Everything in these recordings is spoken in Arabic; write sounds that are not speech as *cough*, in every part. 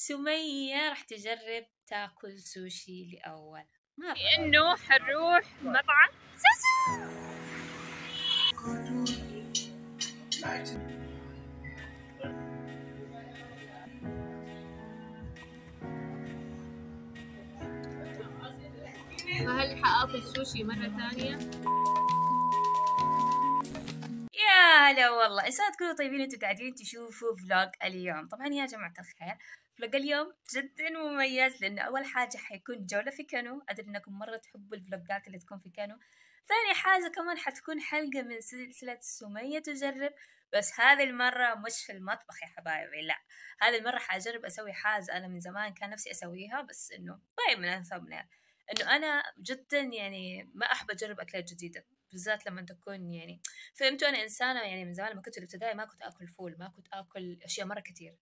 سمية راح تجرب تاكل سوشي لأول مرة. انه حنروح مطعم. سوسو فهل حآكل سوشي مرة ثانية؟ يا هلا والله. إنسان تكونوا طيبين؟ أنتوا قاعدين تشوفوا فلوج اليوم. طبعا يا جماعة الخير. vlog اليوم جدا مميز لأنه أول حاجة حيكون جولة في كانو. أدري إنكم مرة تحبوا ال vlogات اللي تكون في كانو. ثاني حاجة كمان حتكون حلقة من سلسلة سمية تجرب. بس هذه المرة مش في المطبخ يا حبايبي لا. هذه المرة حأجرب أسوي حاجة أنا من زمان كان نفسي أسويها بس إنه طيب من ال thumbnail إنه أنا جدا يعني ما أحب أجرب أكلات جديدة بالذات لما تكون يعني فهمتوا أنا إنسانة يعني من زمان لما كنت الابتدائي ما كنت آكل فول ما كنت آكل أشياء مرة كتير.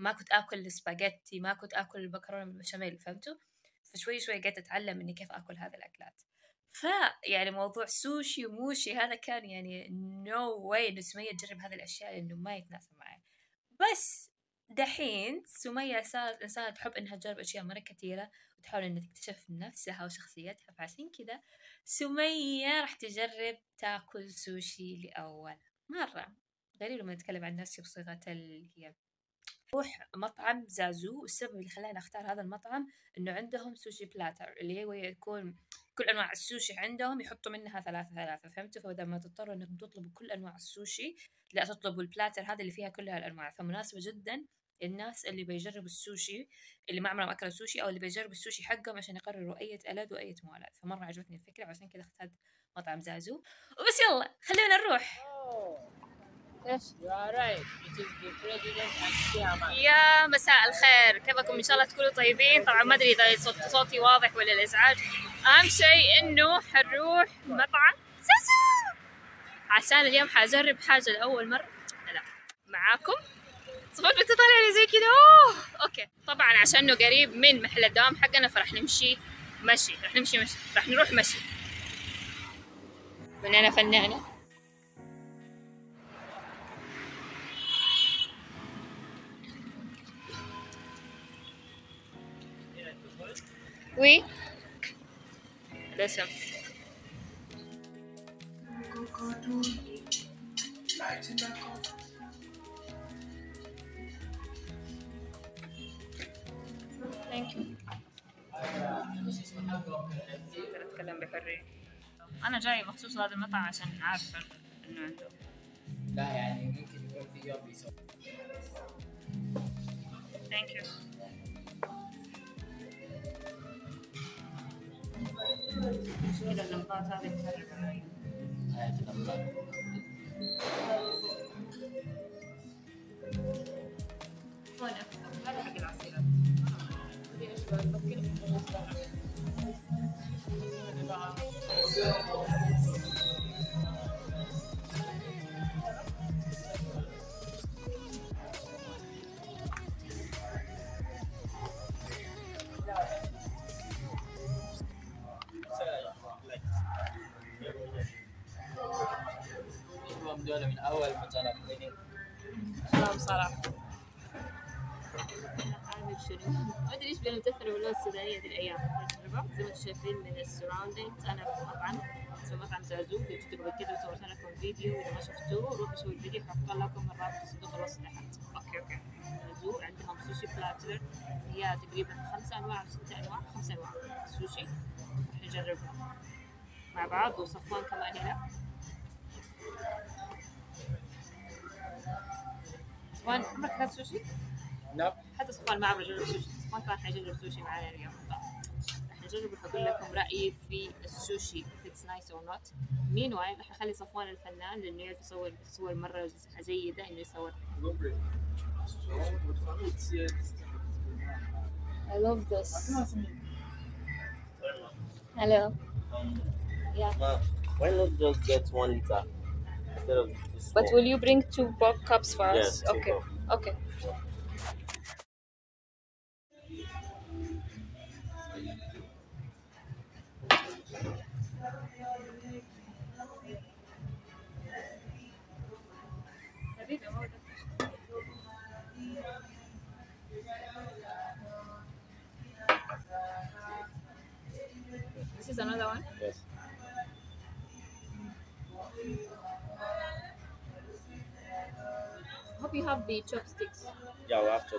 ما كنت آكل سباجيتي ما كنت آكل المكرونة بالبشاميل فهمتوا؟ فشوي شوي قعدت أتعلم إني كيف آكل هذه الأكلات. ف يعني موضوع سوشي وموشي هذا كان يعني نو no واي إنه سمية تجرب هذه الأشياء لأنه ما يتناسب معي. بس دحين سمية صارت إنسانة تحب إنها تجرب أشياء مرة كثيرة وتحاول إنها تكتشف نفسها وشخصيتها. فعشان كذا سمية راح تجرب تاكل سوشي لأول مرة. غريب لما نتكلم عن نفسي بصيغة اللي هي روح مطعم زازو. والسبب اللي خلاني أختار هذا المطعم إنه عندهم سوشي platter اللي هو يكون كل أنواع السوشي عندهم يحطوا منها ثلاثة ثلاثة فهمتوا؟ فبدل ما تضطروا إنكم تطلبوا كل أنواع السوشي لا تطلبوا ال platter هذا اللي فيها كل الانواع فمناسبة جدا الناس اللي بيجربوا السوشي اللي ما عمرهم أكلوا سوشي أو اللي بيجربوا السوشي حقهم عشان يقرروا أي ألذ وأي مو ألذ فمرة عجبتني الفكرة وعشان كذا اخترت مطعم زازو. وبس يلا خلينا نروح. يا مساء الخير. كيفكم؟ إن شاء الله تكونوا طيبين. طبعا ما أدري إذا صوت صوتي واضح ولا الإزعاج. أهم شيء إنه حنروح مطعم. سوسو عشان اليوم حجرب حاجة لأول مرة. لا معاكم؟ صفات بتطلع لي زي كذا أوه! أوكي. طبعا عشانه قريب من محل الدوام حقنا فرح نمشي مشي. رح نمشي مشي. رح نروح مشي. فنانة فنانة؟ يو أقدر اتكلم بحرية أنا جاي مخصوص هذا المطعم عشان عارفة إنه عنده. لا يعني ممكن يكون في يوم بيسوي. ثانك يو مشكلة اللمبات هذه علي آية وين أكثر هذا حق العصيرات هم شنو؟ ما أدري إيش بينا متاثرة باللغة السودانية ذي الأيام. زي ما أنتم شايفين من ال surroundings أنا في مطعم اسمه مطعم زازو لو شفتوا قبل كده وصورت لكم فيديو وإذا ما شفتوه روحوا شوفوا الفيديو ححط لكم الرابط في صندوق الوصف تحت. okay okay. زازو عندهم سوشي platter هي تقريبا خمسة أنواع أو ستة أنواع خمسة أنواع. سوشي راح نجربها. مع بعض وصفوان كمان هنا. صفوان عمرك اكلت سوشي؟ نعم حتى صفوان ما عمره جرب سوشي صفوان كمان حيجرب سوشي معانا اليوم راح نجرب وحقول لكم رأيي في السوشي if it's nice or not meanwhile راح اخلي صفوان الفنان لأنه يعرف يصور صور مرة جيدة انه يصور I love this Hello Yeah why not just get one liter instead of two small? But will you bring two cups for us? two Okay cups. Okay is another one. Yes. Hope you have the chopsticks. Yeah, we have to.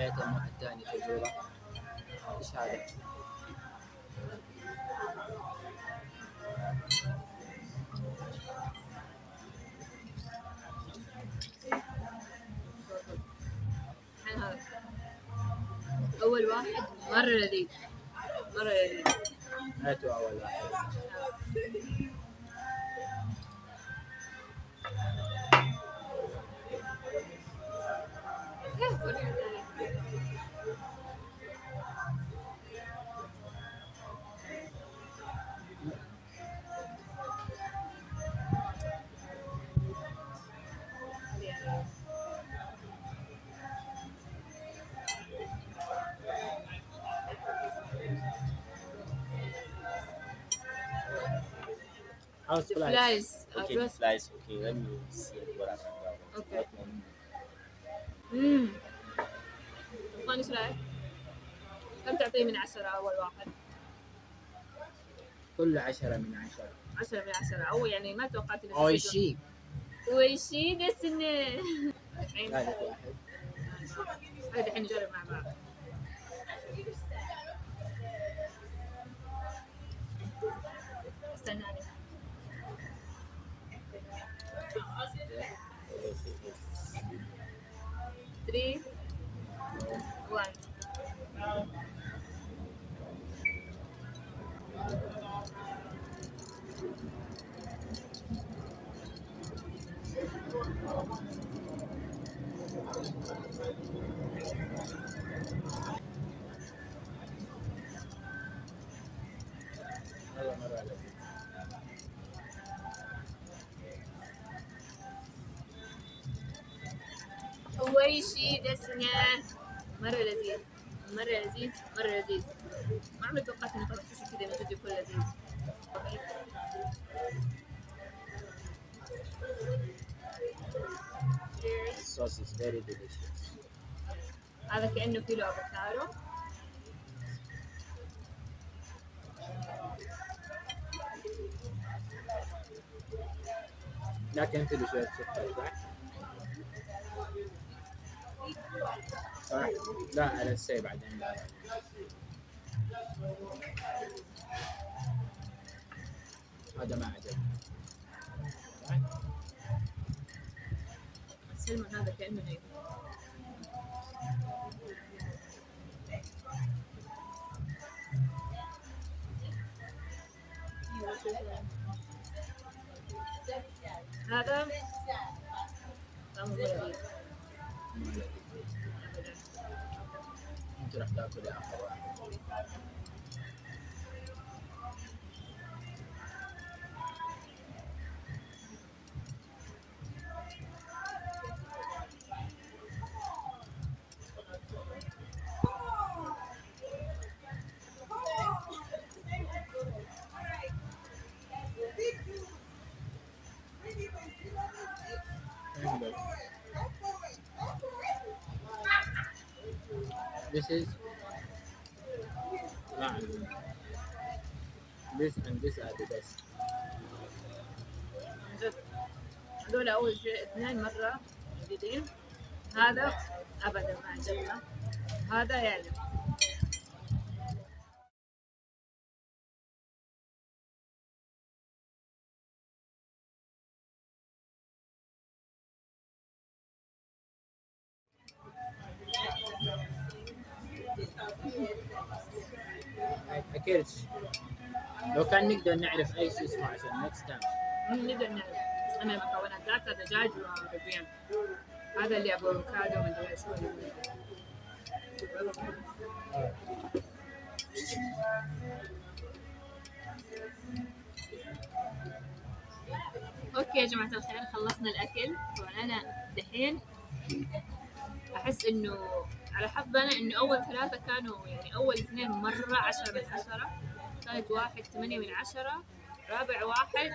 بقيت النوع الثاني تجربة إيش هذا؟ أول واحد مرة لذيذ. مرة لذيذ. هاتوا أول واحد. How's The flies? flies Okay, the just flies. Okay, let me see what I can do. Okay. امم إيش رايك؟ كم تعطيه من عشرة أول واحد؟ كله عشرة من عشرة عشرة من عشرة أو يعني ما توقعت إنه اويشي ويشي دسنة الحين الحين نجرب مع بعض ويشي دسنة مرة لذيذ مرة لذيذ مرة لذيذ. ما عمري توقعت إنه طبق سوشي كذا من جد يكون لذيذ. Sauce is very delicious. هذا كأنه كيلو أفوكادو. لكن في شوية سكر صح؟ لا على السي بعدين لا هذا ما عجبني؟ السلمون هذا كأنه ني هذا طعمه لذيذ ما لذيذ. انت راح تاكل اخر واحد This is. This and this are the best. هذول أول شيء اثنين مرة جديدين هذا أبدا ما عجبنا هذا يعني أكلش لو كان نقدر نعرف أي شيء اسمه عشان next time. نقدر نعرف. أنا المكونات ذات دجاج وربيع هذا اللي أبو أفوكادو مدري اللي- أوكي يا جماعة الخير خلصنا الأكل. طبعا أنا دحين أحس إنه على حظ أنا إنه أول ثلاثة كانوا يعني أول اثنين مرة عشرة من عشرة ثالث واحد ثمانية من عشرة رابع واحد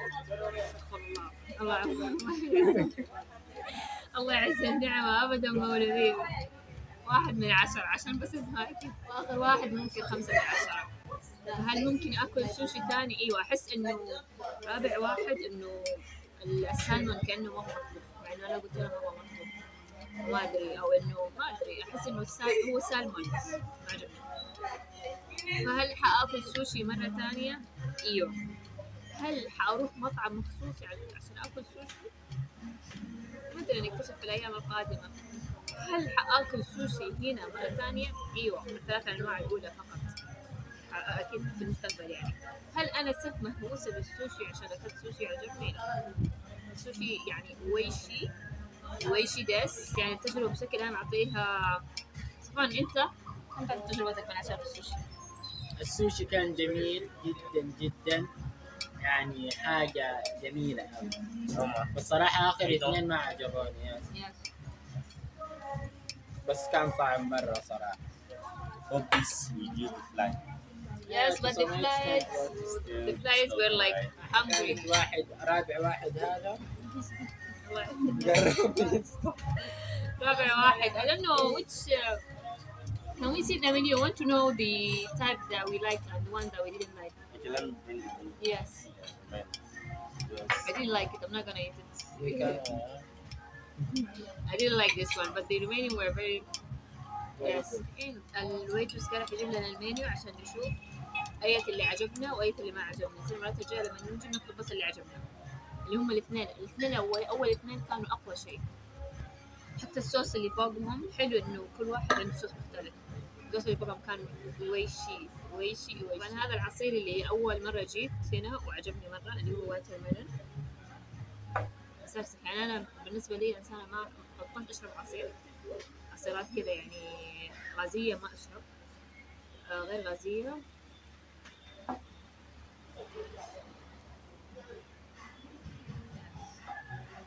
الله الله *laughs* الله يعز النعمة هو لذيذ واحد من عشرة عشان بس هيك وآخر واحد ممكن خمسة من عشرة. هل ممكن آكل سوشي تاني؟ أيوة أحس إنه رابع واحد إنه السالمون هو مطبوخ مع إنه أنا قلت له ما ما أدري أو إنه ما أدري أحس إنه السال... هو سالمون فهل حآكل سوشي مرة ثانية؟ أيوه هل حأروح مطعم مخصوص يعني عشان آكل سوشي؟ ما أدري نكتشف في الأيام القادمة هل حآكل سوشي هنا مرة ثانية؟ أيوه الثلاث أنواع الأولى فقط أكيد في المستقبل يعني هل أنا صرت مهووسة بالسوشي عشان أكلت سوشي عجبني؟ السوشي يعني ويشي ويشي ديس يعني التجربة بشكل عام أعطيها صفان أنت كم كانت تجربتك مع شاف السوشي؟ السوشي كان جميل جدا جدا يعني حاجة جميلة أوي بس صراحة آخر اثنين ما عجبوني يعني. بس كان طعم مرة صراحة Hope this the fly. Yes, but the flights, the flights were like hungry. واحد رابع واحد هذا رابع واحد. I don't know which. Uh, can we see the menu? I want to know the type that we liked and the one that we didn't like. Okay, let me bring it in. Yes, Man. I didn't like it. I'm not gonna eat it. We can, I didn't like this one, but the remaining were very. Yes. الويترس كان يجيب لنا المنيو عشان نشوف أية اللي عجبنا وأية اللي ما عجبنا، زي المرات الجاية لما نجي نطلب بس اللي عجبنا. اللي هم الاثنين، الاثنين أول أول اثنين كانوا أقوى شيء. حتى الصوص اللي فوقهم حلو إنه كل واحد عنده صوص مختلف. الصوص اللي فوقهم كان ويشي ويشي ويشي. طبعا هذا العصير اللي أول مرة جيت هنا وعجبني مرة اللي هو واتر ميلون. يعني أنا بالنسبة لي إنسانة ما بطلت أشرب عصير. عصيرات كذا يعني غازية ما أشرب آه غير غازية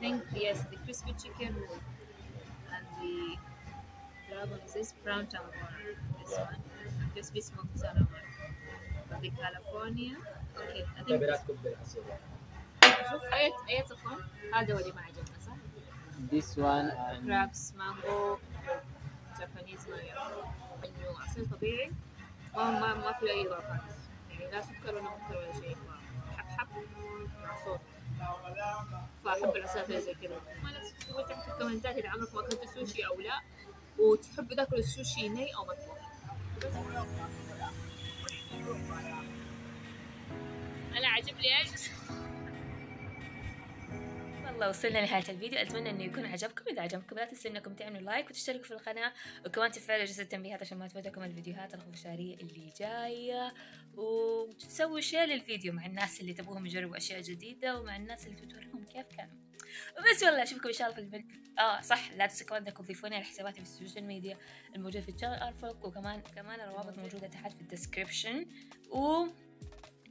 think yes the crispy chicken and the dragon is this brown tamagora this one. Crispy smoked salmon. But the California? Okay I think تعبيرات كب العصير شوف أي أي صفون هذا هو اللي ما عجبنا صح؟ This one and كرابس مانجو جابانيز مانجو انه عصير طبيعي ما ما ما في اي اضافات يعني لا سكر ولا مسكر ولا شيء حب حب معصور فاحب العصير زي كذا ما نفس تقول تحت الكومنتات إذا عمرك ما أكلت سوشي أو لا وتحبوا تاكلوا السوشي ني أو مطبوخ. أنا عجبني أيش؟ والله وصلنا لنهاية الفيديو. أتمنى إنه يكون عجبكم. إذا عجبكم لا تنسوا إنكم تعملوا like وتشتركوا في القناة وكمان تفعلوا جرس التنبيهات عشان ما تفوتكم الفيديوهات. الخفشارية اللي جاية. وتسووا share للفيديو مع الناس اللي تبغوهم يجربوا أشياء جديدة ومع الناس اللي توريهم كيف كانوا. وبس والله أشوفكم إن شاء الله في الفيديو. آه صح لا تنسوا كمان إنكم تضيفوني على حساباتي في ال social media الموجود في ال channel. أرفق وكمان كمان الروابط موجودة تحت في ال description و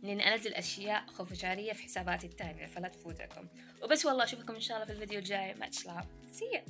لاني انزل أشياء خفشاريه في حساباتي التانية فلا تفوتكم. وبس والله أشوفكم إن شاء الله في الفيديو الجاي. love see ya.